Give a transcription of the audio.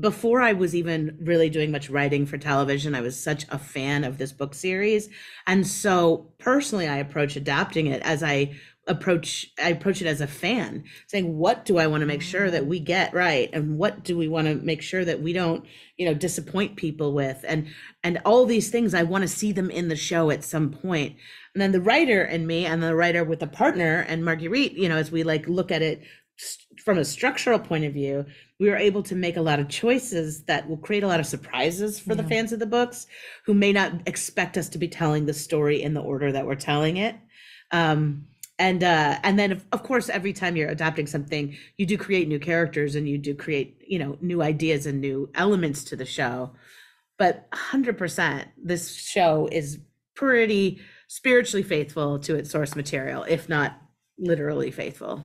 before I was even really doing much writing for television, I was such a fan of this book series. And so personally, I approach adapting it as I approach I approach it as a fan, saying, what do I want to make sure that we mm. get right? And what do we want to make sure that we don't, you know, disappoint people with? And and all these things, I want to see them in the show at some point. And then the writer and me and the writer with the partner and Marguerite, you know, as we like look at it from a structural point of view, we were able to make a lot of choices that will create a lot of surprises for the fans of the books who may not expect us to be telling the story in the order that we're telling it. Um, and uh, and then of, of course every time you're adapting something, you do create new characters and you do create you know new ideas and new elements to the show. But 100%, this show is pretty spiritually faithful to its source material, if not literally faithful.